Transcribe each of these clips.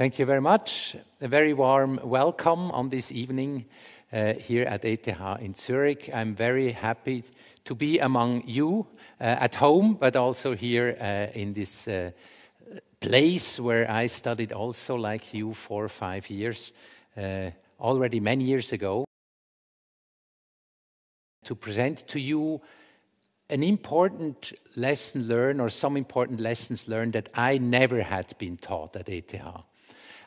Thank you very much. A very warm welcome on this evening uh, here at ETH in Zurich. I'm very happy to be among you uh, at home, but also here uh, in this uh, place where I studied also like you for five years, uh, already many years ago, to present to you an important lesson learned or some important lessons learned that I never had been taught at ETH.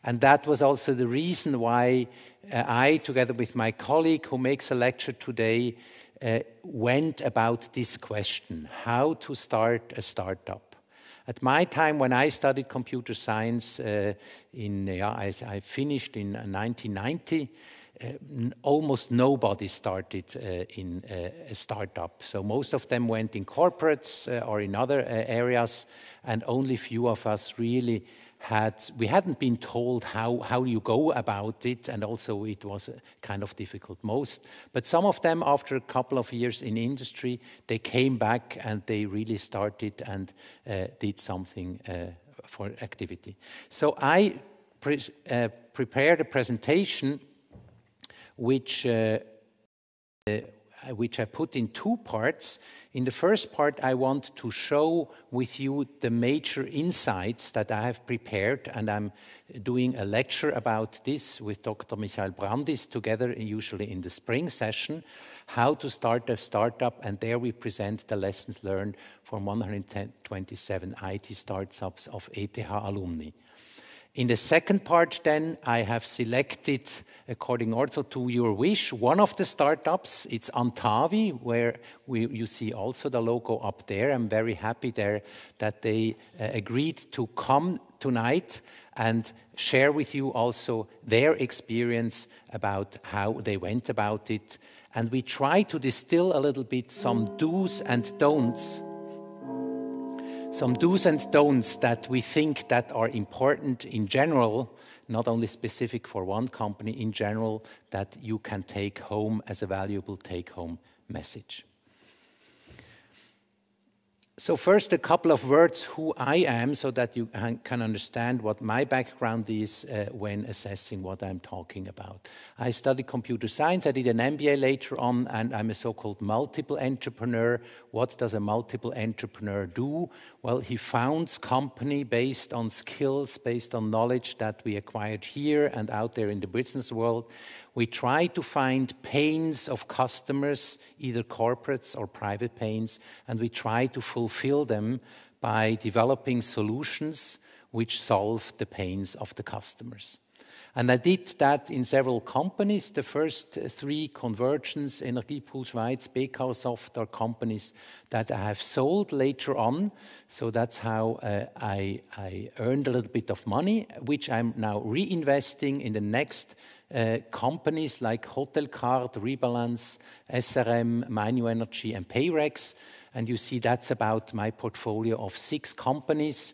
And that was also the reason why uh, I, together with my colleague who makes a lecture today, uh, went about this question how to start a startup. At my time, when I studied computer science, uh, in, yeah, I, I, finished in 1990. Uh, almost nobody started uh, in uh, a startup. So most of them went in corporates uh, or in other uh, areas, and only few of us really had we hadn't been told how how you go about it and also it was kind of difficult most. But some of them after a couple of years in industry they came back and they really started and uh, did something uh, for activity. So i pre uh, prepared a presentation which uh, Uh, which I put in two parts. In the first part, I want to show with you the major insights that I have prepared, and I'm doing a lecture about this with Dr. Michael Brandis together, usually in the spring session, how to start a startup, and there we present the lessons learned from 127 IT startups of ETH alumni. In the second part, then, I have selected, according also to your wish, one of the startups. It's Antavi, where we, you see also the logo up there. I'm very happy there that they uh, agreed to come tonight and share with you also their experience about how they went about it. And we try to distill a little bit some do's and don'ts some do's and don'ts that we think that are important in general, not only specific for one company, in general, that you can take home as a valuable take-home message. So first, a couple of words who I am so that you can understand what my background is uh, when assessing what I'm talking about. I studied computer science. I did an MBA later on, and I'm a so-called multiple entrepreneur. What does a multiple entrepreneur do? Well, he founds company based on skills, based on knowledge that we acquired here and out there in the business world. We try to find pains of customers, either corporates or private pains, and we try to fulfill them by developing solutions which solve the pains of the customers. And I did that in several companies. The first three Convergence, Energiepool Schweiz, Soft are companies that I have sold later on. So that's how uh, I, I, earned a little bit of money, which I'm now reinvesting in the next companies like Hotelcard, Rebalance, SRM, Maineo Energy, and Payrex. And you see that's about my portfolio of six companies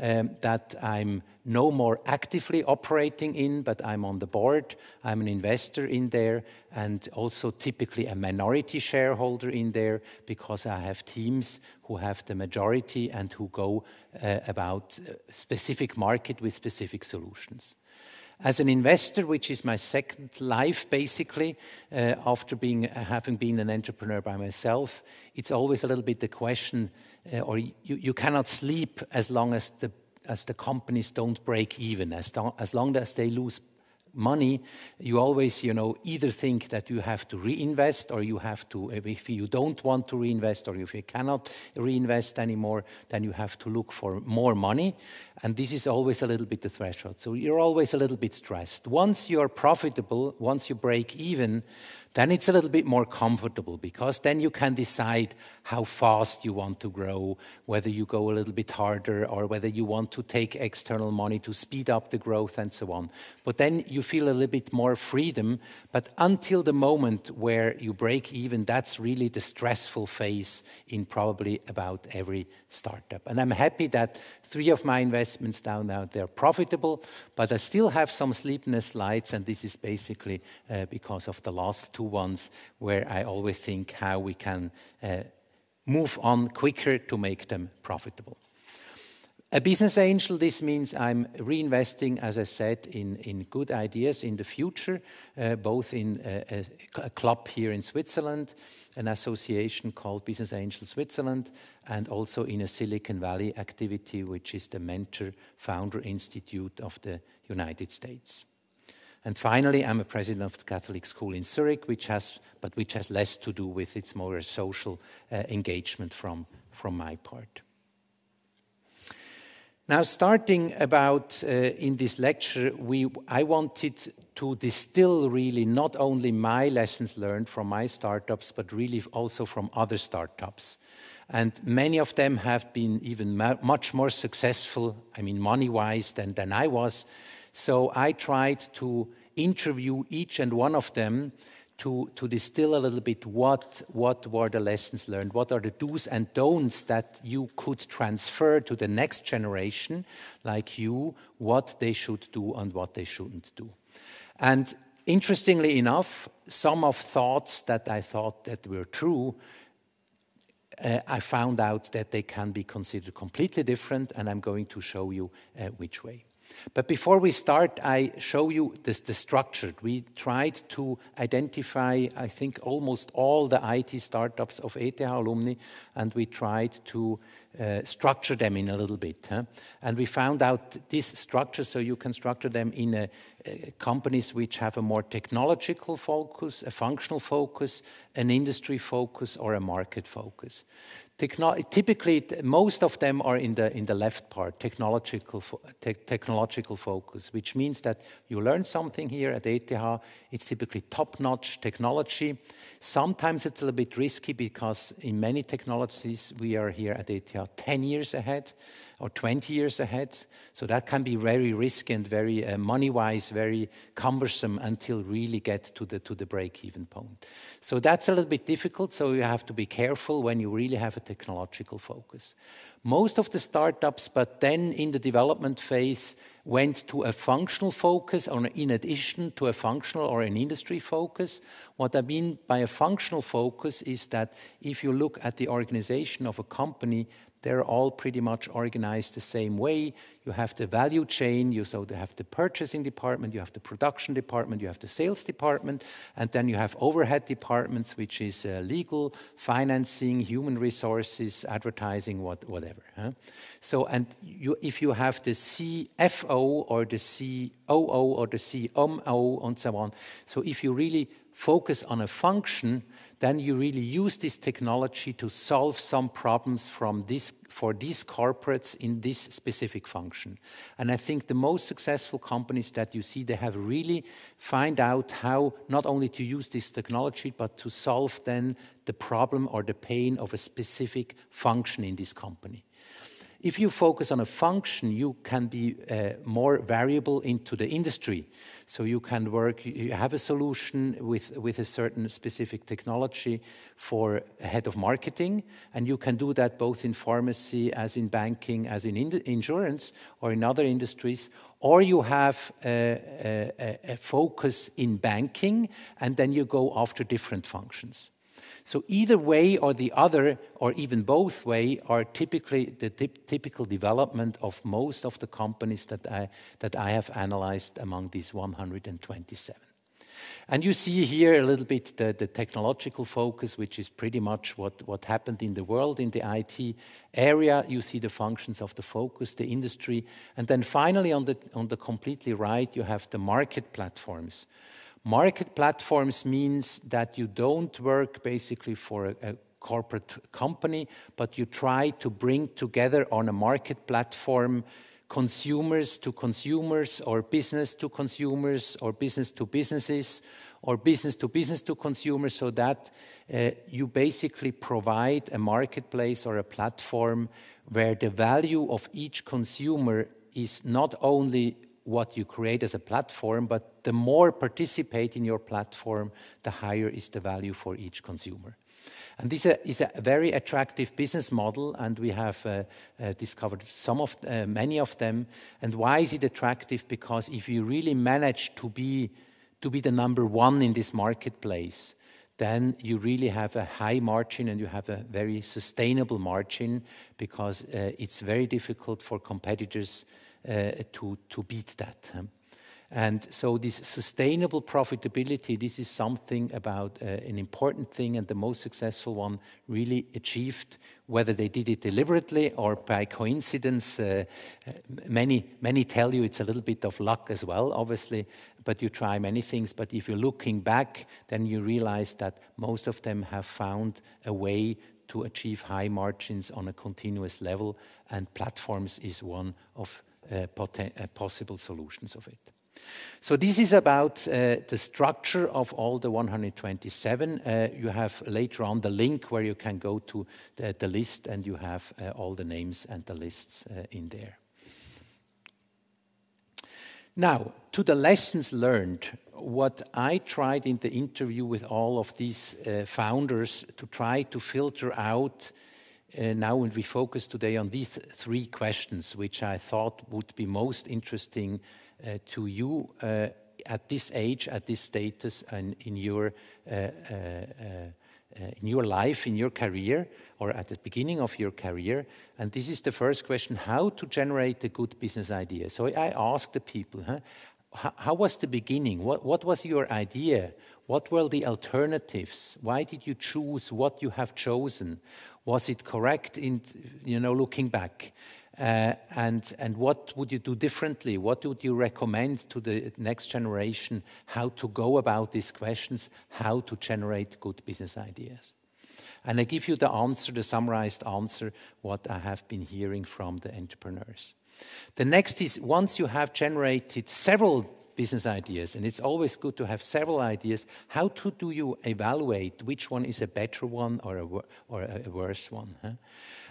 um, that I'm no more actively operating in, but I'm on the board. I'm an investor in there and also typically a minority shareholder in there because I have teams who have the majority and who go uh, about specific market with specific solutions. As an investor, which is my second life basically, uh, after being, having been an entrepreneur by myself, it's always a little bit the question, uh, or you, you cannot sleep as long as the as the companies don't break even, as, as long as they lose money, you always, you know, either think that you have to reinvest or you have to, if you don't want to reinvest or if you cannot reinvest anymore, then you have to look for more money. And this is always a little bit the threshold. So you're always a little bit stressed. Once you're profitable, once you break even, then it's a little bit more comfortable because then you can decide how fast you want to grow, whether you go a little bit harder or whether you want to take external money to speed up the growth and so on. But then you feel a little bit more freedom. But until the moment where you break even, that's really the stressful phase in probably about every startup. And I'm happy that three of my investments now, now they're profitable, but I still have some sleepless nights, and this is basically uh, because of the last two ones where I always think how we can uh, move on quicker to make them profitable. A business angel, this means I'm reinvesting, as I said, in, in good ideas in the future, uh, both in a, a, club here in Switzerland, an association called Business Angel Switzerland, and also in a Silicon Valley activity, which is the Mentor Founder Institute of the United States. And finally, I'm a president of the Catholic School in Zurich, which has, but which has less to do with its more social uh, engagement from, from my part. Now, starting about uh, in this lecture, we, I wanted to distill really not only my lessons learned from my startups, but really also from other startups. And many of them have been even much more successful, I mean, money wise, than, than I was. So I tried to interview each and one of them to, to distill a little bit what, what were the lessons learned, what are the do's and don'ts that you could transfer to the next generation, like you, what they should do and what they shouldn't do. And interestingly enough, some of thoughts that I thought that were true, uh, I found out that they can be considered completely different, and I'm going to show you uh, which way. But before we start, I show you this, the structure. We tried to identify, I think, almost all the IT startups of ETH alumni, and we tried to uh, structure them in a little bit. Huh? And we found out this structure, so you can structure them in a, a companies which have a more technological focus, a functional focus, an industry focus, or a market focus. Techno typically, most of them are in the, in the left part, technological, fo te technological focus, which means that you learn something here at ETH. It's typically top-notch technology. Sometimes it's a little bit risky because in many technologies, we are here at ETH 10 years ahead or 20 years ahead. So that can be very risky and very uh, money-wise, very cumbersome until really get to the to the break-even point. So that's a little bit difficult. So you have to be careful when you really have a technological focus. Most of the startups, but then in the development phase, went to a functional focus or in addition to a functional or an industry focus. What I mean by a functional focus is that if you look at the organization of a company, they're all pretty much organized the same way. You have the value chain, you so they have the purchasing department, you have the production department, you have the sales department, and then you have overhead departments, which is uh, legal, financing, human resources, advertising, what, whatever. Huh? So, and you, if you have the CFO or the COO or the CMO and so on, so if you really focus on a function, then you really use this technology to solve some problems from this, for these corporates in this specific function. And I think the most successful companies that you see, they have really find out how not only to use this technology, but to solve then the problem or the pain of a specific function in this company. If you focus on a function, you can be uh, more variable into the industry. So you can work, you have a solution with, with a certain specific technology for head of marketing, and you can do that both in pharmacy, as in banking, as in insurance, or in other industries. Or you have a, a, a focus in banking, and then you go after different functions. So either way or the other, or even both way, are typically the typical development of most of the companies that I, that I have analyzed among these 127. And you see here a little bit the, the, technological focus, which is pretty much what, what happened in the world in the IT area. You see the functions of the focus, the industry. And then finally, on the, on the completely right, you have the market platforms. Market platforms means that you don't work basically for a, a corporate company, but you try to bring together on a market platform consumers to consumers or business to consumers or business to businesses or business to business to consumers so that uh, you basically provide a marketplace or a platform where the value of each consumer is not only what you create as a platform, but the more participate in your platform, the higher is the value for each consumer. And this is a very attractive business model, and we have uh, uh, discovered some of uh, many of them. And why is it attractive? Because if you really manage to be to be the number one in this marketplace, then you really have a high margin and you have a very sustainable margin because uh, it's very difficult for competitors uh, to, to beat that. And so this sustainable profitability, this is something about uh, an important thing and the most successful one really achieved, whether they did it deliberately or by coincidence. Uh, many, many tell you it's a little bit of luck as well, obviously, but you try many things. But if you're looking back, then you realize that most of them have found a way to achieve high margins on a continuous level, and platforms is one of uh, uh possible solutions of it. So this is about uh, the structure of all the 127. Uh, you have later on the link where you can go to the, the list and you have uh, all the names and the lists uh, in there. Now, to the lessons learned, what I tried in the interview with all of these uh, founders to try to filter out uh, now when we focus today on these three questions, which I thought would be most interesting to you uh, at this age, at this status, and in your uh, in your life, in your career, or at the beginning of your career. And this is the first question how to generate a good business idea. So I asked the people, huh, how was the beginning? What, what was your idea? What were the alternatives? Why did you choose what you have chosen? Was it correct in, you know, looking back? Uh, and, and what would you do differently? What would you recommend to the next generation how to go about these questions, how to generate good business ideas? And I give you the answer, the summarized answer, what I have been hearing from the entrepreneurs. The next is once you have generated several business ideas, and it's always good to have several ideas, how to do you evaluate which one is a better one or a, or a worse one? Huh?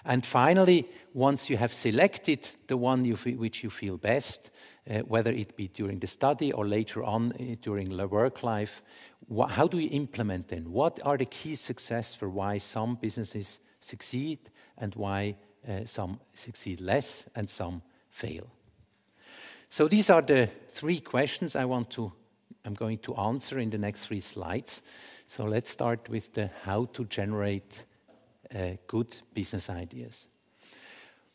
And finally, once you have selected the one you which you feel best, uh, whether it be during the study or later on uh, during work life, how do you implement then? What are the key success for why some businesses succeed and why uh, some succeed less and some fail? So these are the three questions I want to I'm going to answer in the next three slides. So let's start with the how to generate uh, good business ideas.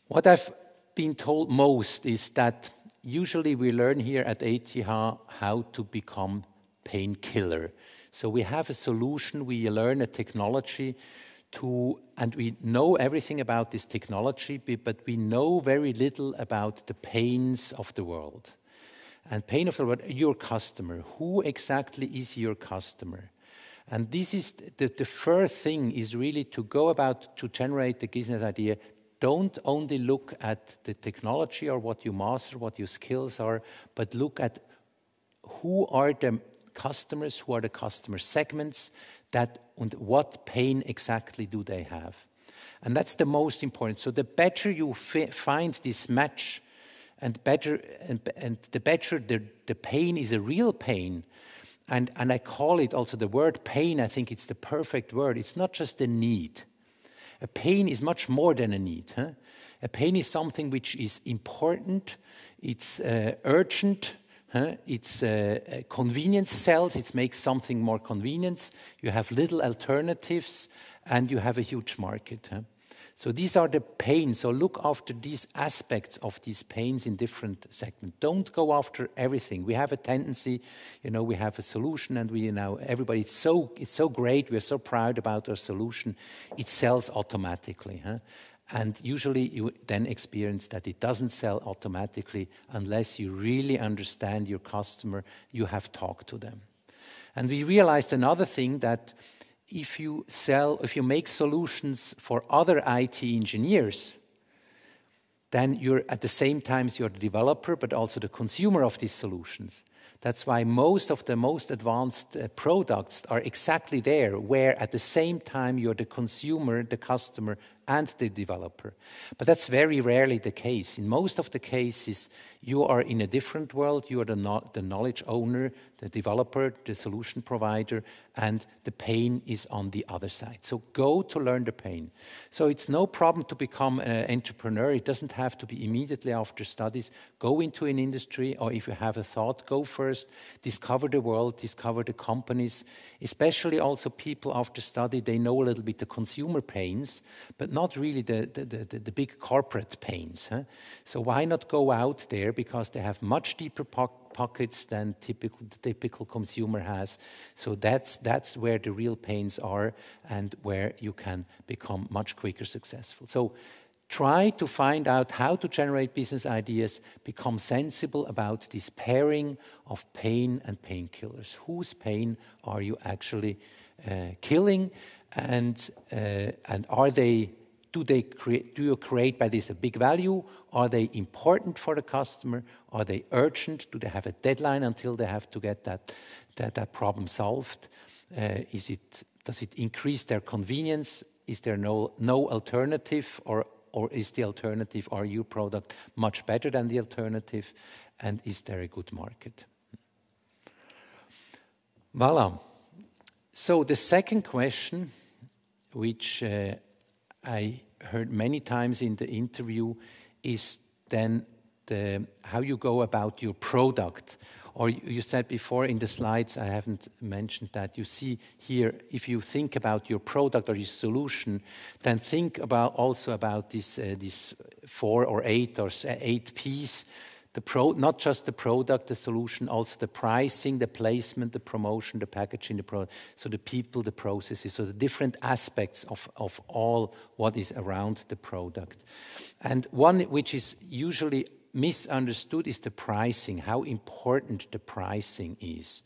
What I've been told most is that usually we learn here at ETH how to become painkiller. So we have a solution, we learn a technology to, and we know everything about this technology, but we know very little about the pains of the world. And pain of the world, your customer. Who exactly is your customer? And this is the, the first thing is really to go about to generate the business idea. Don't only look at the technology or what you master, what your skills are, but look at who are the customers, who are the customer segments, that and what pain exactly do they have. And that's the most important. So the better you find this match, and better and, and the better the, the pain is a real pain, and, and I call it also the word pain, I think it's the perfect word. It's not just a need. A pain is much more than a need. Huh? A pain is something which is important, it's uh, urgent, huh? it's uh, convenience sells, it makes something more convenient. You have little alternatives, and you have a huge market. Huh? So these are the pains. So look after these aspects of these pains in different segments. Don't go after everything. We have a tendency, you know, we have a solution and we you know everybody it's so it's so great, we're so proud about our solution, it sells automatically. Huh? And usually you then experience that it doesn't sell automatically unless you really understand your customer, you have talked to them. And we realized another thing that if you sell, if you make solutions for other IT engineers, then you're at the same time you're the developer, but also the consumer of these solutions. That's why most of the most advanced uh, products are exactly there, where at the same time you're the consumer, the customer, and the developer. But that's very rarely the case. In most of the cases, you are in a different world. You are the, no the knowledge owner, the developer, the solution provider, and the pain is on the other side. So go to learn the pain. So it's no problem to become an entrepreneur. It doesn't have to be immediately after studies. Go into an industry, or if you have a thought, go first, discover the world, discover the companies, especially also people after study, they know a little bit the consumer pains, but not really the, the, the, the big corporate pains. Huh? So why not go out there because they have much deeper pockets than typical, the typical consumer has. So that's, that's where the real pains are and where you can become much quicker successful. So try to find out how to generate business ideas, become sensible about this pairing of pain and painkillers. Whose pain are you actually uh, killing? And, uh, and are they do, they create, do you create by this a big value? Are they important for the customer? Are they urgent? Do they have a deadline until they have to get that, that, that problem solved? Uh, is it, does it increase their convenience? Is there no, no alternative or, or is the alternative, are your product much better than the alternative? And is there a good market? Voila. So the second question, which uh, I heard many times in the interview is then the, how you go about your product. Or you said before in the slides, I haven't mentioned that. You see here, if you think about your product or your solution, then think about also about this, uh, this four or eight or eight P's the pro, not just the product, the solution, also the pricing, the placement, the promotion, the packaging, the product. So the people, the processes, so the different aspects of, of all what is around the product. And one which is usually misunderstood is the pricing, how important the pricing is.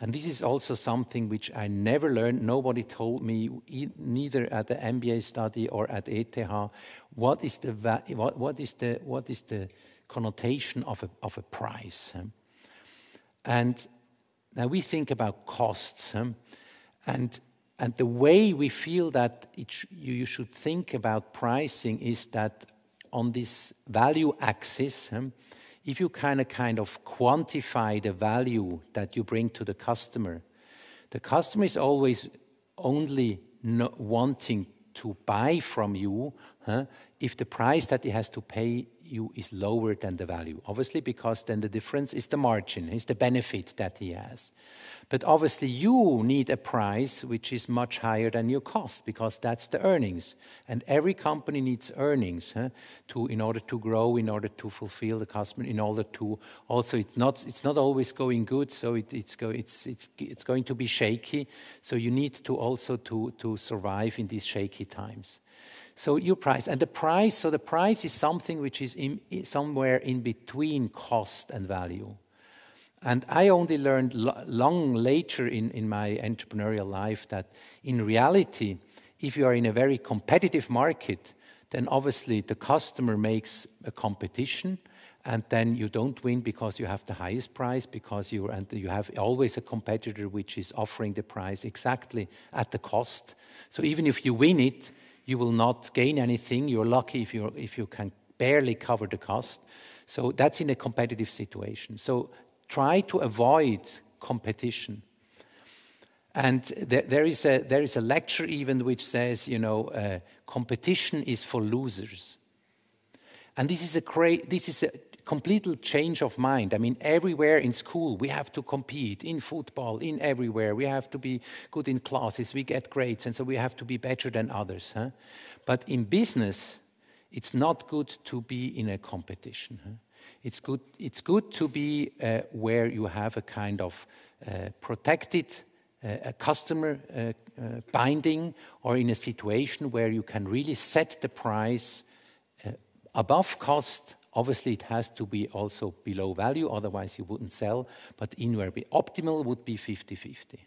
And this is also something which I never learned. Nobody told me, neither at the MBA study or at ETH, what is the, what, what is the, what is the connotation of a, of a price. And now we think about costs. And, and the way we feel that sh you should think about pricing is that on this value axis, if you kind of kind of quantify the value that you bring to the customer, the customer is always only wanting to buy from you huh, if the price that he has to pay you is lower than the value. Obviously, because then the difference is the margin, is the benefit that he has. But obviously, you need a price which is much higher than your cost because that's the earnings. And every company needs earnings huh, to, in order to grow, in order to fulfill the customer, in order to also, it's not, it's not always going good, so it, it's, go, it's, it's, it's going to be shaky. So you need to also to, to survive in these shaky times. So your price, and the price, so the price is something which is in, somewhere in between cost and value. And I only learned long later in, in my entrepreneurial life that in reality, if you are in a very competitive market, then obviously the customer makes a competition and then you don't win because you have the highest price because you and you have always a competitor which is offering the price exactly at the cost so even if you win it you will not gain anything. You're lucky if, you if you can barely cover the cost. So that's in a competitive situation. So try to avoid competition. And there, there, is, a, there is a lecture even which says, you know, uh, competition is for losers. And this is a great, this is a complete change of mind. I mean, everywhere in school, we have to compete in football, in everywhere. We have to be good in classes, we get grades, and so we have to be better than others. Huh? But in business, it's not good to be in a competition. Huh? It's, good, it's good to be uh, where you have a kind of uh, protected uh, a customer uh, uh, binding or in a situation where you can really set the price uh, above cost Obviously, it has to be also below value, otherwise you wouldn't sell, but in where optimal would be 50-50.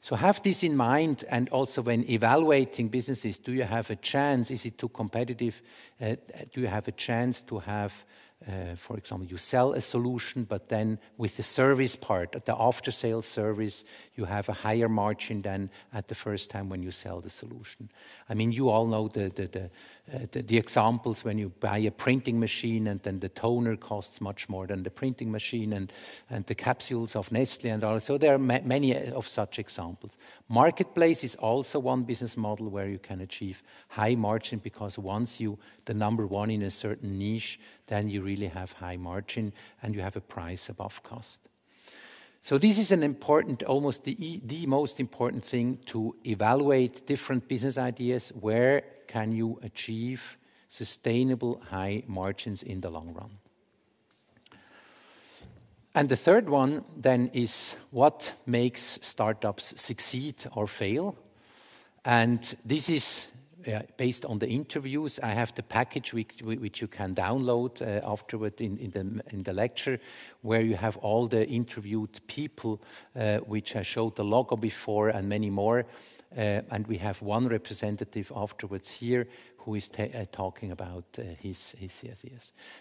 So have this in mind, and also when evaluating businesses, do you have a chance? Is it too competitive? Uh, do you have a chance to have uh, for example, you sell a solution, but then with the service part, the after sales service, you have a higher margin than at the first time when you sell the solution. I mean, you all know the, the, the, uh, the, the examples when you buy a printing machine and then the toner costs much more than the printing machine and, and the capsules of Nestle and all. So there are ma many of such examples. Marketplace is also one business model where you can achieve high margin because once you the number one in a certain niche, then you really have high margin and you have a price above cost. So this is an important, almost the, the most important thing to evaluate different business ideas. Where can you achieve sustainable high margins in the long run? And the third one then is what makes startups succeed or fail? And this is uh, based on the interviews. I have the package which, which you can download uh, afterward in, in, the, in the lecture, where you have all the interviewed people, uh, which I showed the logo before and many more. Uh, and we have one representative afterwards here who is uh, talking about uh, his, his.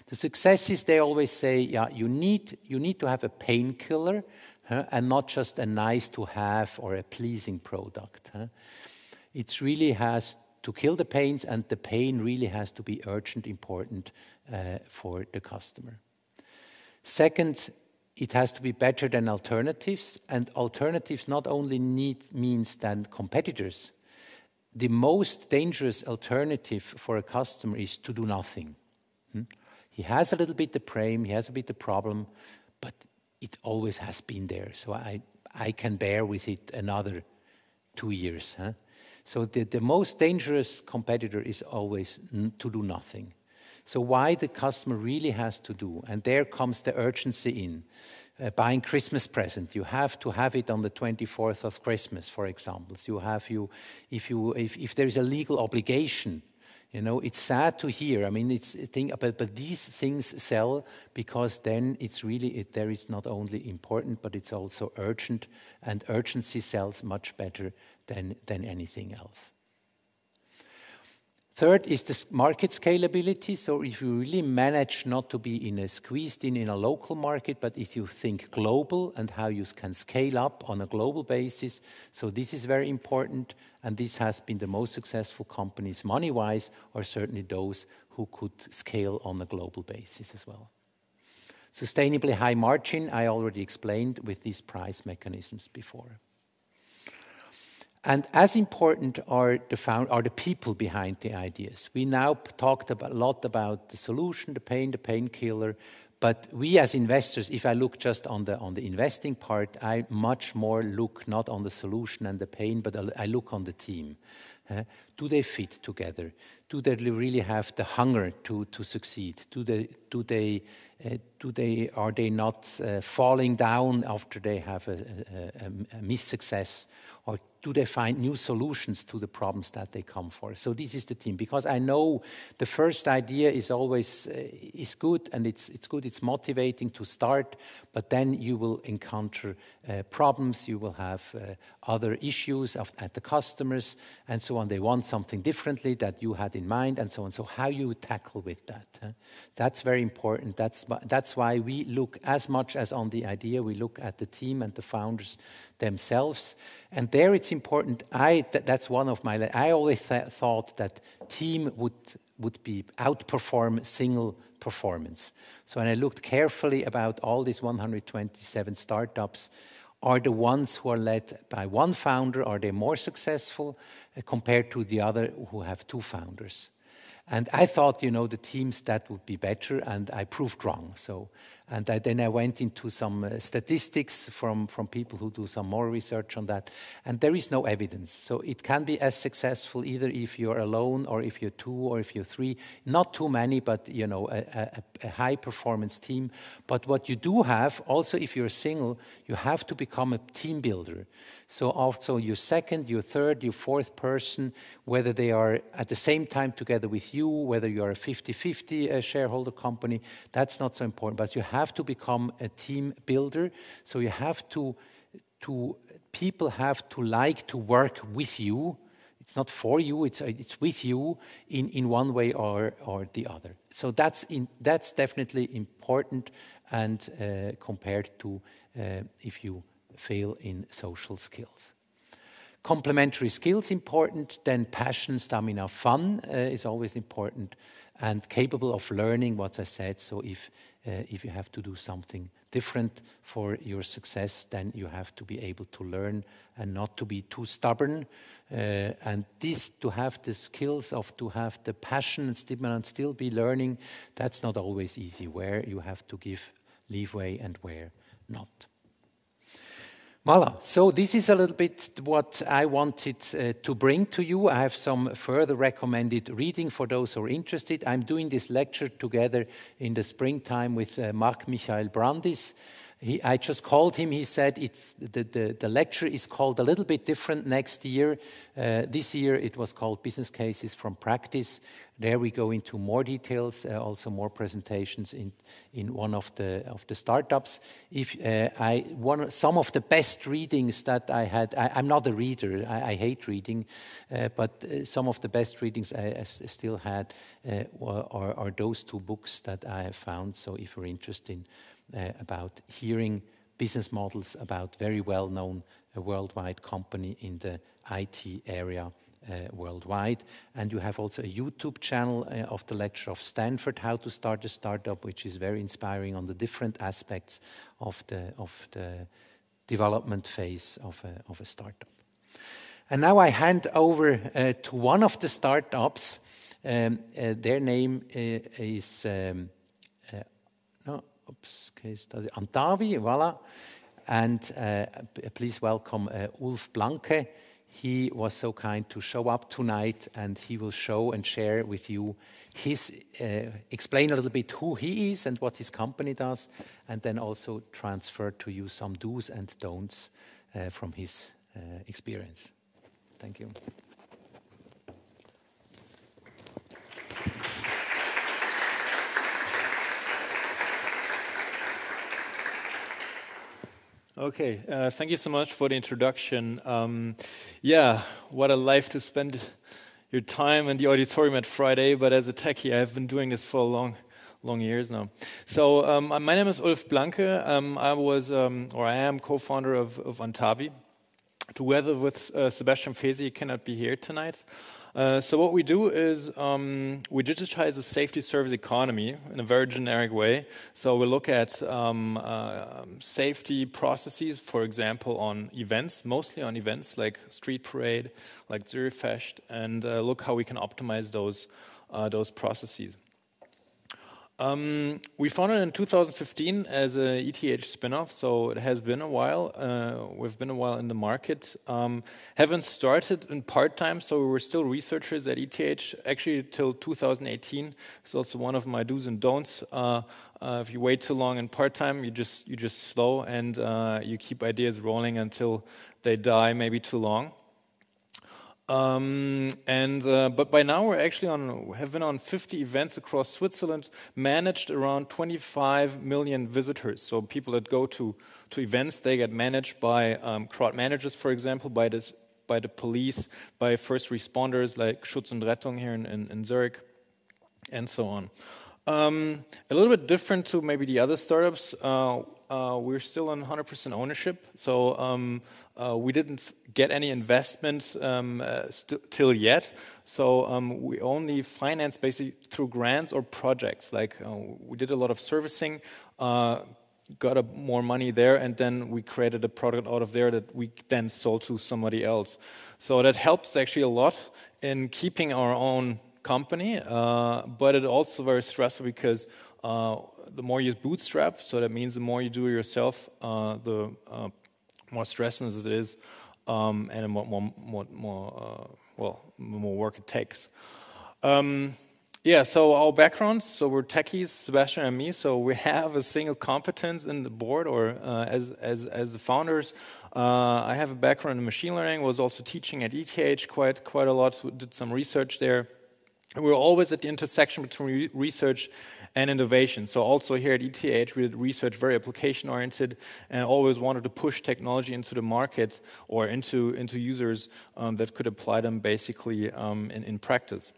The successes, they always say, yeah, you need, you need to have a painkiller huh, and not just a nice to have or a pleasing product. Huh? It really has to kill the pains, and the pain really has to be urgent, important uh, for the customer. Second, it has to be better than alternatives, and alternatives not only need means than competitors. The most dangerous alternative for a customer is to do nothing. Hmm? He has a little bit the frame, he has a bit the problem, but it always has been there. So I, I can bear with it another two years. Huh? So the, the most dangerous competitor is always to do nothing. So why the customer really has to do, and there comes the urgency in. Uh, buying Christmas present, you have to have it on the 24th of Christmas, for example. So you have you, if you, if, if there is a legal obligation, you know, it's sad to hear. I mean, it's a thing, but, but these things sell because then it's really, it, there is not only important, but it's also urgent, and urgency sells much better than, than anything else. Third is the market scalability. So if you really manage not to be in a squeezed in in a local market, but if you think global and how you can scale up on a global basis, so this is very important. And this has been the most successful companies money-wise, are certainly those who could scale on a global basis as well. Sustainably high margin, I already explained with these price mechanisms before. And as important are the, found, are the people behind the ideas. We now talked a lot about the solution, the pain, the painkiller, but we as investors, if I look just on the, on the investing part, I much more look not on the solution and the pain, but I look on the team. Do they fit together? Do they really have the hunger to, to succeed? Do they, do they, uh, do they, are they not uh, falling down after they have a, a, a, a miss success? Or do they find new solutions to the problems that they come for? So this is the team because I know the first idea is always uh, is good and it's it's good, it's motivating to start, but then you will encounter uh, problems, you will have uh, other issues of, at the customers and so on. They want something differently that you had in mind and so on. So how you tackle with that? Huh? That's very important. That's that's why we look as much as on the idea, we look at the team and the founders themselves. And there it's important. I th that's one of my. I always th thought that team would would be outperform single performance. So when I looked carefully about all these 127 startups, are the ones who are led by one founder are they more successful uh, compared to the other who have two founders? And I thought, you know, the teams that would be better, and I proved wrong. So and I, then I went into some uh, statistics from, from people who do some more research on that. And there is no evidence. So it can be as successful either if you're alone or if you're two or if you're three. Not too many, but you know, a, a, a high performance team. But what you do have, also if you're single, you have to become a team builder. So also your second, your third, your fourth person, whether they are at the same time together with you, whether you are a 50-50 uh, shareholder company, that's not so important. But you have to become a team builder. So you have to, to people have to like to work with you. It's not for you, it's, uh, it's with you in, in one way or, or the other. So that's, in, that's definitely important and uh, compared to uh, if you fail in social skills. Complementary skills important, then passion, stamina, fun uh, is always important, and capable of learning what I said. So if uh, if you have to do something different for your success, then you have to be able to learn and not to be too stubborn. Uh, and this to have the skills of to have the passion and stamina and still be learning, that's not always easy. Where you have to give leeway and where not. Voila. So this is a little bit what I wanted uh, to bring to you. I have some further recommended reading for those who are interested. I'm doing this lecture together in the springtime with uh, Michael Brandis. He, I just called him. He said it's the, the, the, lecture is called a little bit different next year. Uh, this year it was called Business Cases from Practice. There we go into more details, uh, also more presentations in, in one of the, of the startups. If uh, I, one, some of the best readings that I had, I, am not a reader, I, I hate reading, uh, but uh, some of the best readings I, I still had uh, are, are, those two books that I have found. So if you're interested uh, about hearing business models about very well-known worldwide company in the IT area, uh, worldwide. And you have also a YouTube channel uh, of the lecture of Stanford, How to Start a Startup, which is very inspiring on the different aspects of the, of the development phase of a, of a startup. And now I hand over uh, to one of the startups. Um, uh, their name uh, is um, uh, oops, case study Antavi, voila. And please welcome Ulf Blanke. He was so kind to show up tonight and he will show and share with you his, uh, explain a little bit who he is and what his company does, and then also transfer to you some do's and don'ts uh, from his uh, experience. Thank you. Okay, uh, thank you so much for the introduction. Um, yeah, what a life to spend your time in the auditorium at Friday, but as a techie, I've been doing this for a long, long years now. So, um, my name is Ulf Blanke. Um, I was, um, or I am, co founder of, of Antavi. Together with uh, Sebastian Feese, he cannot be here tonight. Uh, so what we do is um, we digitize the safety service economy in a very generic way. So we look at um, uh, safety processes, for example, on events, mostly on events like street parade, like Zürichfest, and uh, look how we can optimize those uh, those processes. Um, we founded in 2015 as a ETH spinoff, so it has been a while. Uh, we've been a while in the market. Um, haven't started in part time, so we were still researchers at ETH actually till 2018. It's also one of my do's and don'ts. Uh, uh, if you wait too long in part time, you just you just slow and uh, you keep ideas rolling until they die, maybe too long. Um, and uh, but by now we're actually on have been on 50 events across Switzerland, managed around 25 million visitors. So people that go to to events they get managed by um, crowd managers, for example, by this by the police, by first responders like Schutz und Rettung here in, in, in Zurich, and so on. Um, a little bit different to maybe the other startups. Uh, uh, we're still on 100% ownership, so um, uh, we didn't get any investment um, uh, till yet. So um, we only finance basically through grants or projects. Like uh, we did a lot of servicing, uh, got a, more money there, and then we created a product out of there that we then sold to somebody else. So that helps actually a lot in keeping our own company, uh, but it also very stressful because the more you bootstrap, so that means the more you do it yourself, uh, the uh, more stressful it is, um, and more, more, more, more uh, well, more work it takes. Um, yeah, so our backgrounds, so we're techies, Sebastian and me, so we have a single competence in the board or uh, as, as, as the founders. Uh, I have a background in machine learning, was also teaching at ETH quite, quite a lot, did some research there. We're always at the intersection between research and innovation. So also here at ETH, we did research very application oriented and always wanted to push technology into the market or into, into users um, that could apply them basically um, in, in practice.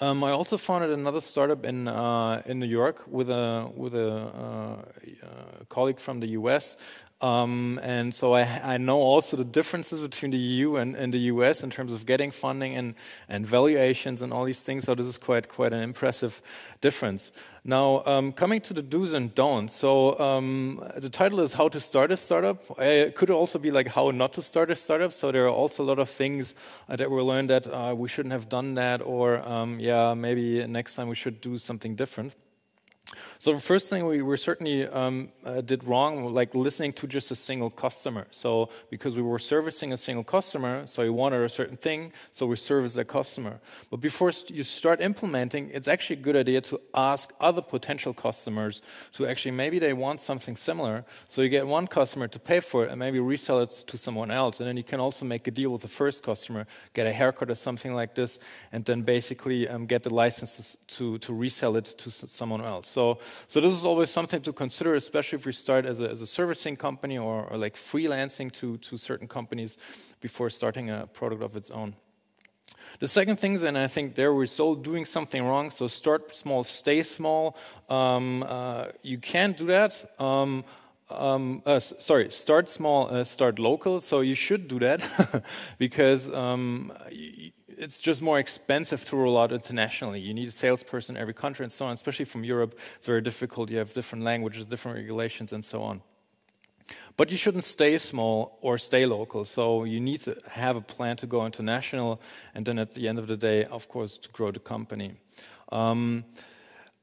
Um, I also founded another startup in uh, in New York with a with a, uh, a colleague from the US um, and so I, I, know also the differences between the EU and, and, the US in terms of getting funding and, and valuations and all these things. So this is quite quite an impressive difference. Now, um, coming to the do's and don'ts. So um, the title is "How to Start a Startup." It could also be like "How Not to Start a Startup." So there are also a lot of things uh, that we learned that uh, we shouldn't have done that, or um, yeah, maybe next time we should do something different. So the first thing we, we certainly um, uh, did wrong, was like listening to just a single customer. So because we were servicing a single customer, so he wanted a certain thing, so we service that customer. But before you start implementing, it's actually a good idea to ask other potential customers to actually maybe they want something similar. So you get one customer to pay for it and maybe resell it to someone else, and then you can also make a deal with the first customer, get a haircut or something like this, and then basically um, get the license to, to resell it to someone else. So so this is always something to consider, especially if we start as a, as a servicing company or, or like freelancing to, to certain companies before starting a product of its own. The second thing is, and I think there we're still doing something wrong, so start small, stay small. Um, uh, you can do that. Um, um, uh, sorry, start small, uh, start local. So you should do that because um, it's just more expensive to roll out internationally. You need a salesperson in every country and so on, especially from Europe. It's very difficult. You have different languages, different regulations, and so on. But you shouldn't stay small or stay local. So you need to have a plan to go international, and then at the end of the day, of course, to grow the company. Um,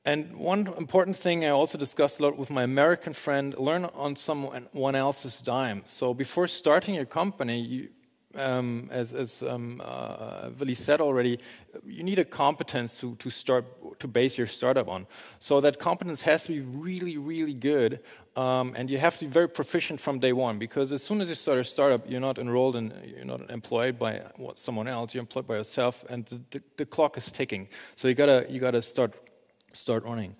and one important thing I also discussed a lot with my American friend learn on someone else's dime. So before starting your company, you, um, as, as um, uh, said already, you need a competence to, to start to base your startup on. So that competence has to be really, really good, um, and you have to be very proficient from day one. Because as soon as you start a startup, you're not enrolled and you're not employed by someone else. You're employed by yourself, and the, the, the clock is ticking. So you gotta you gotta start start running.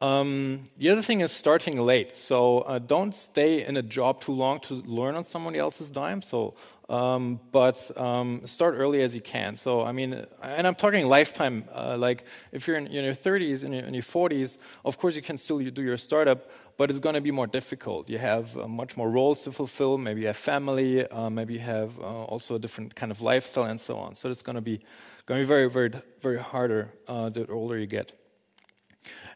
Um, the other thing is starting late. So uh, don't stay in a job too long to learn on somebody else's dime. So um, but um, start early as you can. So, I mean, and I'm talking lifetime. Uh, like, if you're in, in your 30s and in your 40s, of course you can still do your startup, but it's going to be more difficult. You have uh, much more roles to fulfill. Maybe you have family. Uh, maybe you have uh, also a different kind of lifestyle and so on. So it's going to be going to be very, very, very harder uh, the older you get.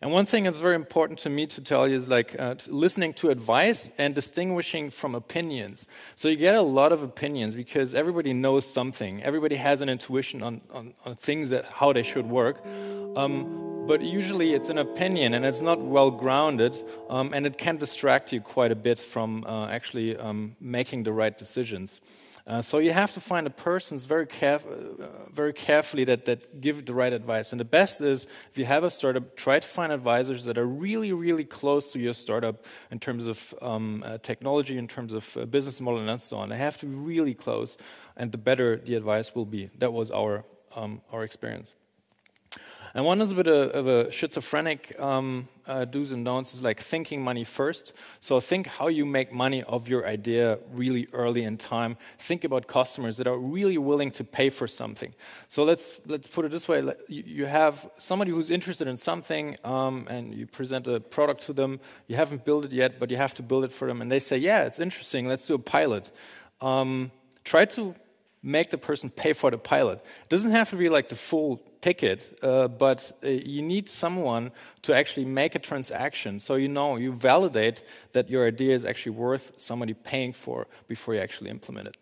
And one thing that's very important to me to tell you is like uh, listening to advice and distinguishing from opinions. So you get a lot of opinions because everybody knows something. Everybody has an intuition on, on, on things that how they should work. Um, but usually it's an opinion and it's not well grounded um, and it can distract you quite a bit from uh, actually um, making the right decisions. Uh, so you have to find a persons very, caref uh, very carefully that, that give the right advice. And the best is if you have a startup, try to find advisors that are really, really close to your startup in terms of um, uh, technology, in terms of uh, business model, and so on. They have to be really close, and the better the advice will be. That was our um, our experience. And one is a bit of a schizophrenic um, uh, do's and don'ts is like thinking money first. So think how you make money of your idea really early in time. Think about customers that are really willing to pay for something. So let's let's put it this way: you have somebody who's interested in something, um, and you present a product to them. You haven't built it yet, but you have to build it for them, and they say, "Yeah, it's interesting. Let's do a pilot." Um, try to make the person pay for the pilot. It doesn't have to be like the full ticket, uh, but uh, you need someone to actually make a transaction so you know, you validate that your idea is actually worth somebody paying for before you actually implement it.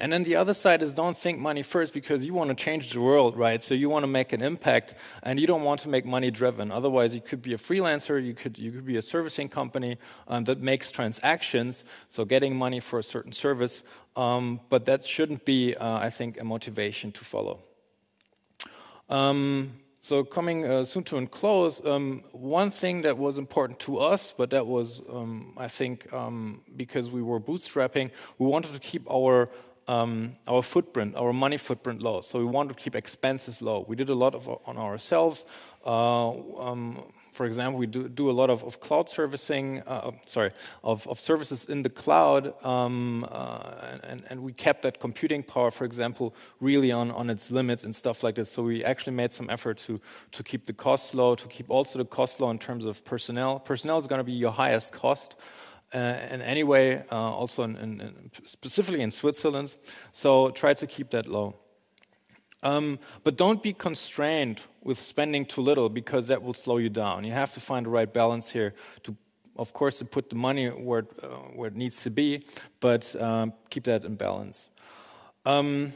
And then the other side is don't think money first because you want to change the world, right? So you want to make an impact and you don't want to make money driven. Otherwise, you could be a freelancer, you could, you could be a servicing company um, that makes transactions, so getting money for a certain service. Um, but that shouldn't be, uh, I think, a motivation to follow. Um, so coming uh, soon to a close, um, one thing that was important to us, but that was, um, I think, um, because we were bootstrapping, we wanted to keep our um, our footprint, our money footprint low. So we want to keep expenses low. We did a lot of on ourselves. Uh, um, for example, we do, do a lot of, of cloud servicing, uh, sorry, of, of services in the cloud, um, uh, and, and we kept that computing power, for example, really on, on its limits and stuff like this. So we actually made some effort to, to keep the cost low, to keep also the cost low in terms of personnel. Personnel is going to be your highest cost. Uh, any way, uh, also in, in, specifically in Switzerland, so try to keep that low. Um, but don't be constrained with spending too little because that will slow you down. You have to find the right balance here to, of course, to put the money where, uh, where it needs to be, but um, keep that in balance. Um,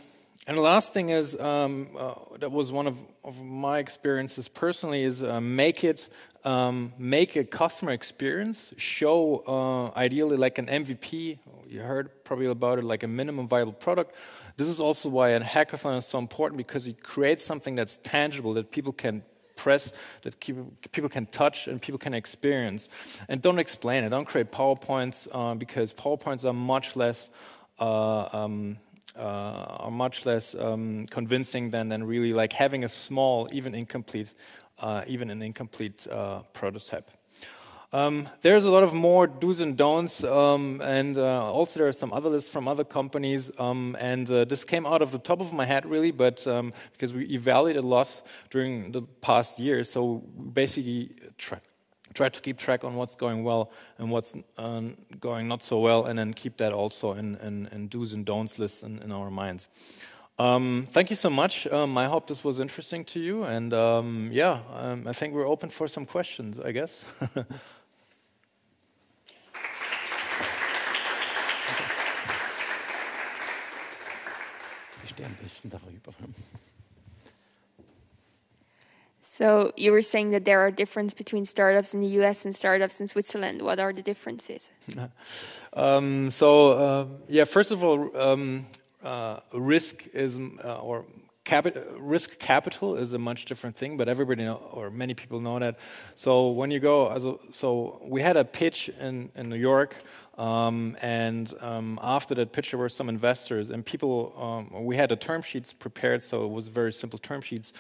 and the last thing is um, uh, that was one of, of, my experiences personally is uh, make it um, make a customer experience show uh, ideally like an MVP. You heard probably about it like a minimum viable product. This is also why a hackathon is so important because you create something that's tangible that people can press that people can touch and people can experience. And don't explain it. Don't create PowerPoints uh, because PowerPoints are much less. Uh, um, uh, are much less um, convincing than, than really like having a small, even incomplete, uh, even an incomplete uh, prototype. Um, there's a lot of more do's and don'ts, um, and uh, also there are some other lists from other companies. Um, and uh, this came out of the top of my head, really, but um, because we evaluated a lot during the past year, so basically try, to keep track on what's going well and what's uh, going not so well, and then keep that also in, in, in do's and don'ts lists in, in our minds. Um, thank you so much. Um, I hope this was interesting to you. And um, yeah, um, I think we're open for some questions, I guess. So you were saying that there are differences between startups in the US and startups in Switzerland. What are the differences? um, so uh, yeah, first of all, um, uh, risk is uh, or risk capital is a much different thing, but everybody know, or many people know that. So when you go, a, so we had a pitch in, in New York, um, and um, after that pitch, there were some investors, and people. Um, we had the term sheets prepared, so it was very simple term sheets.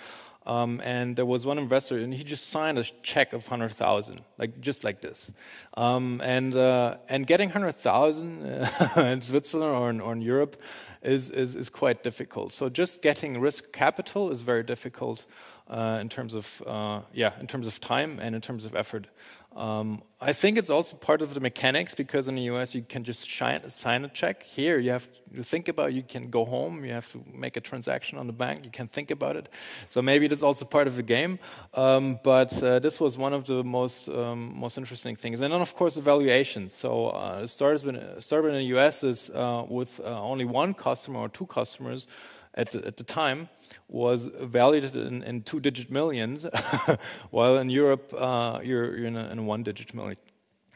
Um, and there was one investor, and he just signed a check of hundred thousand, like just like this. Um, and uh, and getting hundred thousand in Switzerland or in, or in Europe is, is is quite difficult. So just getting risk capital is very difficult uh, in terms of uh, yeah, in terms of time and in terms of effort. Um, I think it's also part of the mechanics because in the US you can just shine, sign a check. Here you have to think about. You can go home. You have to make a transaction on the bank. You can think about it. So maybe is also part of the game. Um, but uh, this was one of the most um, most interesting things. And then of course evaluation. So uh, startup in the US is uh, with uh, only one customer or two customers at the, at the time was valued in, in two digit millions, while in Europe uh, you're, you're in, a, in, one digit million,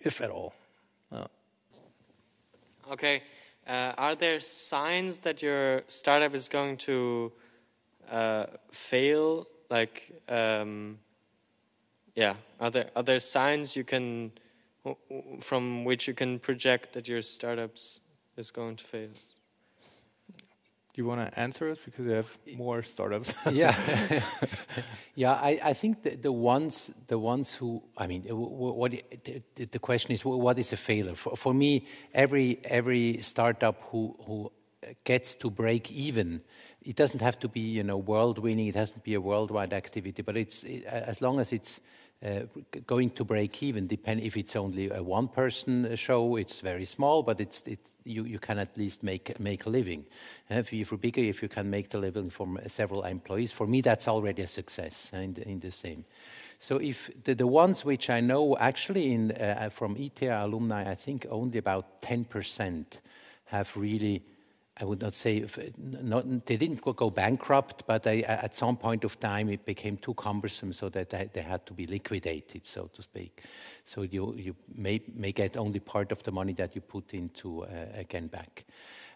if at all. Uh. Okay. Uh, are there signs that your startup is going to uh, fail? Like, um, yeah, are there are there signs you can from which you can project that your startups is going to fail? You want to answer it because you have more startups? yeah, yeah. I, I think the, the, ones the ones who I mean, what the, the question is, what is a failure? For, for me, every every startup who who gets to break even, it doesn't have to be you know world winning. It has to be a worldwide activity, but it's it, as long as it's uh, going to break even. Depend if it's only a one-person show, it's very small, but it's it, you you can at least make make a living. Uh, if you're bigger, if you can make the living from several employees, for me that's already a success uh, in the, in the same. So if the, the ones which I know actually in uh, from ETH alumni, I think only about 10% have really I would not say not, they didn't go bankrupt, but they, at some point of time it became too cumbersome, so that they, had to be liquidated, so to speak. So you you may may get only part of the money that you put into uh, again back.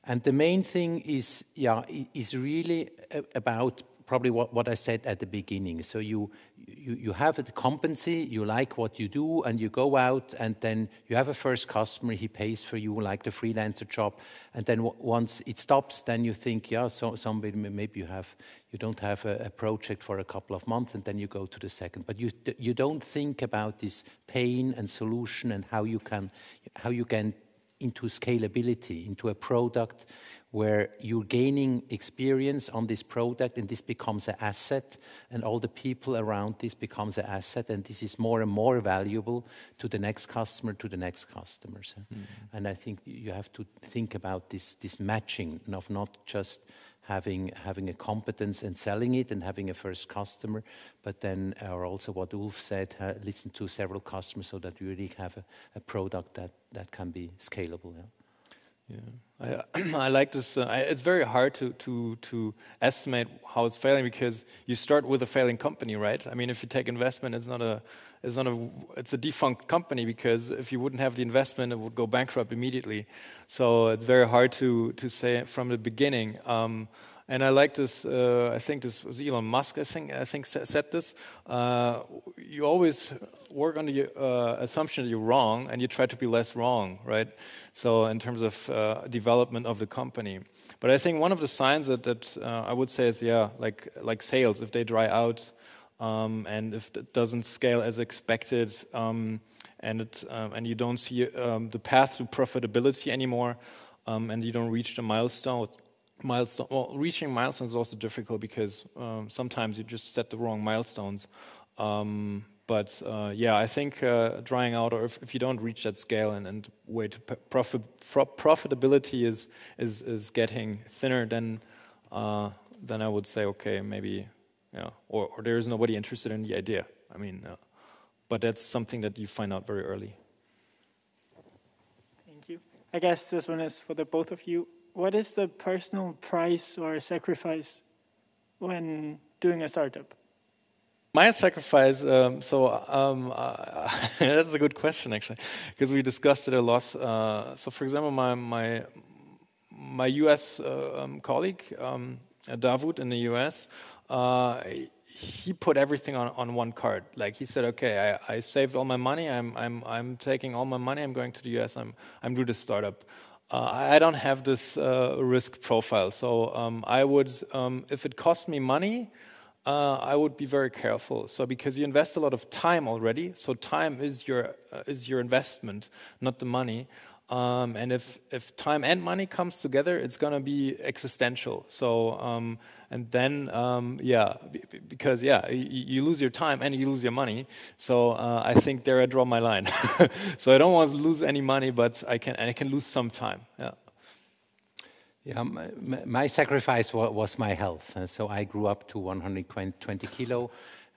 And the main thing is yeah is really about probably what, what I said at the beginning. So you, you, you have a competency, you like what you do, and you go out, and then you have a first customer, he pays for you like the freelancer job, and then once it stops, then you think, yeah, so somebody maybe you have you don't have a, a project for a couple of months, and then you go to the second. But you you don't think about this pain and solution and how you can how you can into scalability, into a product where you're gaining experience on this product and this becomes an asset and all the people around this becomes an asset and this is more and more valuable to the next customer to the next customers mm -hmm. and i think you have to think about this this matching of not just having having a competence and selling it and having a first customer but then or also what ulf said uh, listen to several customers so that you really have a, a product that that can be scalable yeah. Yeah, I, I like this. Uh, I, it's very hard to, to, to estimate how it's failing because you start with a failing company, right? I mean, if you take investment, it's not a, it's not a, it's a defunct company because if you wouldn't have the investment, it would go bankrupt immediately. So it's very hard to, to say from the beginning. Um, and I like this. Uh, I think this was Elon Musk. I think I think said this. Uh, you always work on the uh, assumption that you're wrong, and you try to be less wrong, right? So in terms of uh, development of the company. But I think one of the signs that, that uh, I would say is yeah, like like sales. If they dry out, um, and if it doesn't scale as expected, um, and it um, and you don't see um, the path to profitability anymore, um, and you don't reach the milestone milestone. Well, reaching milestones is also difficult because um, sometimes you just set the wrong milestones. Um, but uh, yeah, I think uh, drying out, or if, if, you don't reach that scale and, and way to profit, profitability is, is is getting thinner, then uh, then I would say okay, maybe yeah, or, or there is nobody interested in the idea. I mean, uh, but that's something that you find out very early. Thank you. I guess this one is for the both of you what is the personal price or sacrifice when doing a startup? My sacrifice, um, so um, uh, that's a good question actually, because we discussed it a lot. Uh, so, for example, my my my U.S. Uh, um, colleague um, Davut in the U.S. Uh, he put everything on, on one card. Like he said, okay, I, I saved all my money. I'm I'm I'm taking all my money. I'm going to the U.S. I'm I'm doing this startup uh, I don't have this uh, risk profile. So um, I would, um, if it cost me money, uh, I would be very careful. So because you invest a lot of time already, so time is your uh, is your investment, not the money. Um, and if, if time and money comes together, it's going to be existential. So, um, and then, um, yeah, because, yeah, you, lose your time and you lose your money. So uh, I think there I draw my line. so I don't want to lose any money, but I can, and I can lose some time. Yeah. Yeah, my, my sacrifice was, was my health. Uh, so I grew up to 120 kilo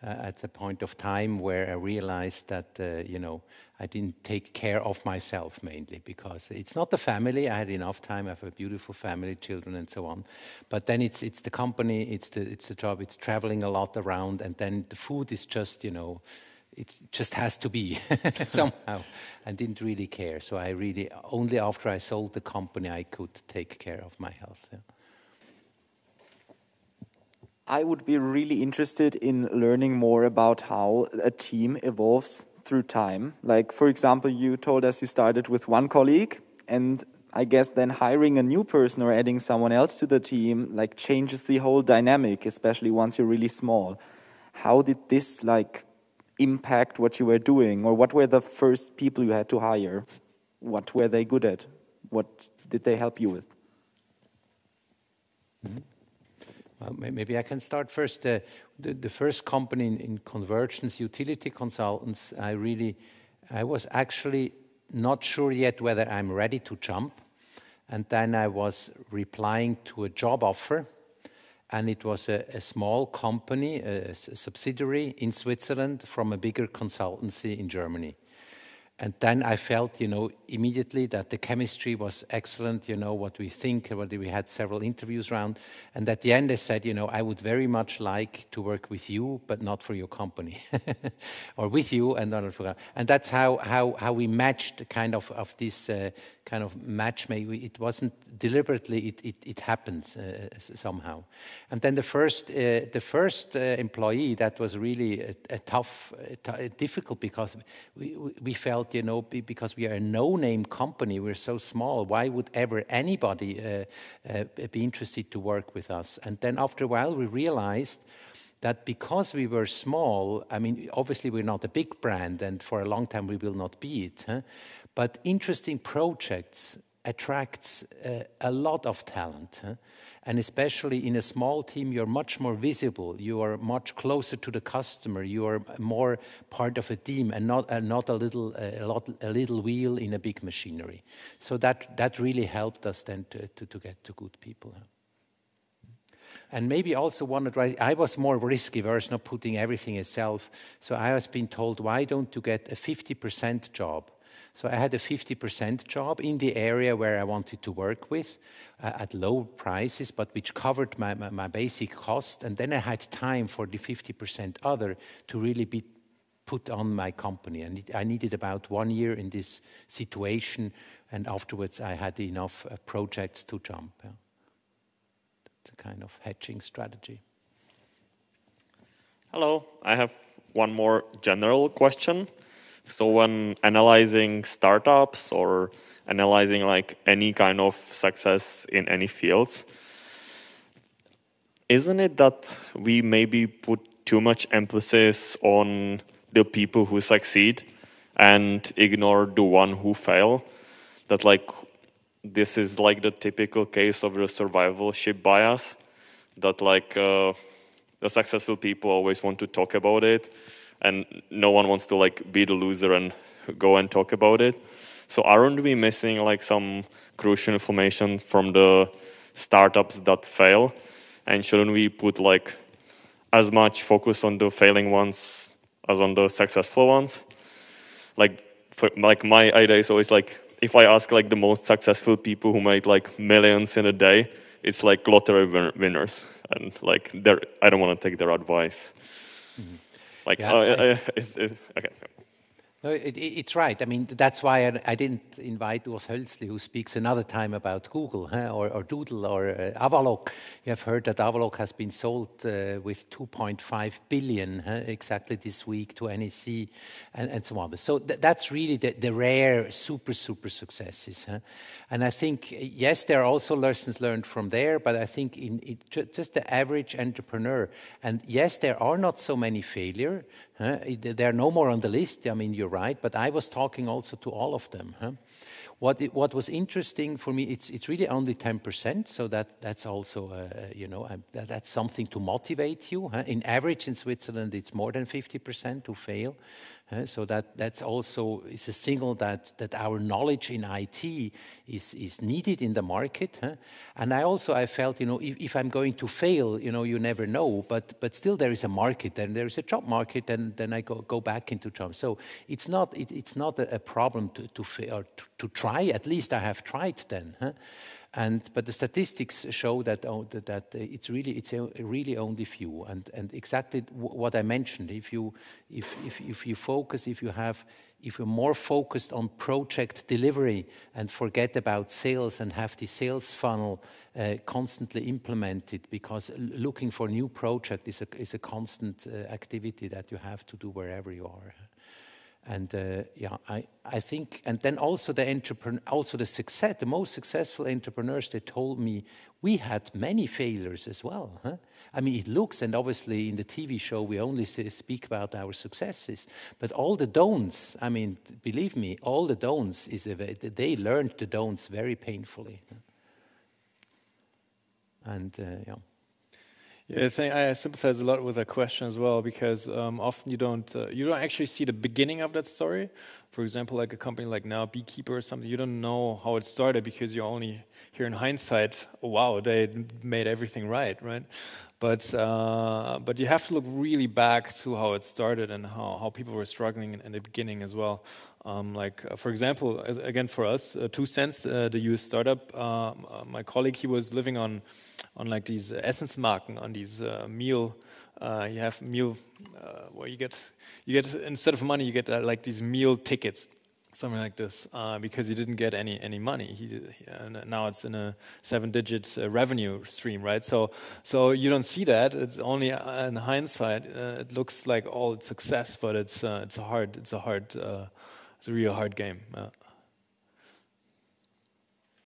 uh, at the point of time where I realized that, uh, you know, I didn't take care of myself mainly because it's not the family. I had enough time. I have a beautiful family, children, and so on. But then it's it's the company, it's the it's the job. It's traveling a lot around, and then the food is just you know, it just has to be somehow. I didn't really care. So I really only after I sold the company I could take care of my health. Yeah. I would be really interested in learning more about how a team evolves through time. Like, for example, you told us you started with one colleague, and I guess then hiring a new person or adding someone else to the team like changes the whole dynamic, especially once you're really small. How did this like impact what you were doing, or what were the first people you had to hire? What were they good at? What did they help you with? Mm -hmm. Well, maybe I can start first. Uh, the, the, first company in, in, convergence, utility consultants, I really, I was actually not sure yet whether I'm ready to jump. And then I was replying to a job offer, and it was a, a small company, a, a subsidiary in Switzerland from a bigger consultancy in Germany. And then I felt, you know, immediately that the chemistry was excellent, you know, what we think, what we had several interviews around. And at the end, I said, you know, I would very much like to work with you, but not for your company, or with you and not for. And that's how, how, how we matched kind of, of this uh, kind of match. Maybe it wasn't deliberately, it, it, it happened uh, somehow. And then the first, uh, the first uh, employee, that was really a, a tough, a difficult because we, we felt, you know, because we are a no-name company, we're so small, why would ever anybody uh, uh, be interested to work with us? And then after a while, we realized that because we were small, I mean, obviously we're not a big brand, and for a long time we will not be it. Huh? But interesting projects attracts uh, a lot of talent. Huh? And especially in a small team, you're much more visible. You are much closer to the customer. You are more part of a team and not, uh, not a, little, uh, a, lot, a little wheel in a big machinery. So that, that really helped us then to, to, to get to good people. Huh? And maybe also one advice, I was more risky versus not putting everything itself. So I was being told, why don't you get a 50% job? So I had a 50% job in the area where I wanted to work with uh, at low prices, but which covered my, my, my basic cost. And then I had time for the 50% other to really be put on my company. And I needed about one year in this situation, and afterwards I had enough uh, projects to jump. Yeah. It's a kind of hedging strategy. Hello, I have one more general question. So when analyzing startups or analyzing like any kind of success in any fields, isn't it that we maybe put too much emphasis on the people who succeed and ignore the one who fail? That like this is like the typical case of the survivalship bias that like uh, the successful people always want to talk about it and no one wants to like be the loser and go and talk about it so aren't we missing like some crucial information from the startups that fail and shouldn't we put like as much focus on the failing ones as on the successful ones like for, like my idea is always like if I ask like the most successful people who made like millions in a day, it's like lottery win- winners, and like I don't want to take their advice. Mm-hmm. Like, yeah, uh, I, uh, it's, it, okay. No, it, it's right. I mean, that's why I, I, didn't invite Urs Hölzle, who speaks another time about Google huh, or, or, Doodle or uh, Avaloq. You have heard that Avaloq has been sold uh, with 2.5 billion huh, exactly this week to NEC and, and so on. So th that's really the, the, rare super, super successes. Huh? And I think, yes, there are also lessons learned from there, but I think in, just the average entrepreneur, and yes, there are not so many failures. Huh? There are no more on the list. I mean, you're right, but I was talking also to all of them. Huh? What, it, what was interesting for me, it's, it's really only 10%, so that, that's also, uh, you know, that, that's something to motivate you. Huh? In average in Switzerland, it's more than 50% to fail. So that that's also is a signal that that our knowledge in IT is is needed in the market. Huh? And I also I felt you know if, if, I'm going to fail, you know you never know, but but still there is a market and there is a job market, and then I go go back into job. So it's not it, it's not a, a problem to to fail to, to, try. At least I have tried then. Huh? And, but the statistics show that, oh, that, it's really it's a, really only few and, and exactly what I mentioned if you if, if, if you focus if you have if you're more focused on project delivery and forget about sales and have the sales funnel uh, constantly implemented because looking for new project is a, is a constant uh, activity that you have to do wherever you are. And uh, yeah, I, I think, and then also the entrepreneur, also the success, the most successful entrepreneurs, they told me we had many failures as well. Huh? I mean, it looks, and obviously in the TV show we only say, speak about our successes, but all the don'ts. I mean, believe me, all the don'ts is they learned the don'ts very painfully. And uh, yeah. Yeah, I, think I sympathize a lot with that question as well because um, often you don't uh, you don't actually see the beginning of that story. For example, like a company like now Beekeeper or something, you don't know how it started because you're only here in hindsight. Wow, they made everything right, right? But uh, but you have to look really back to how it started and how, how people were struggling in, in the beginning as well. Um, like uh, for example, as, again for us, uh, Two Cents, uh, the US startup. Um, uh, my colleague, he was living on on like these Essensmarken, on these uh, meal. Uh, you have meal where you get you get instead of money you get like these meal tickets, something like this, because he didn't get any any money. He, now it's in a seven-digit uh, revenue stream, right? So so you don't see that. It's only in hindsight. it looks like all success, but it's it's a hard it's a hard it's a real hard game. Uh,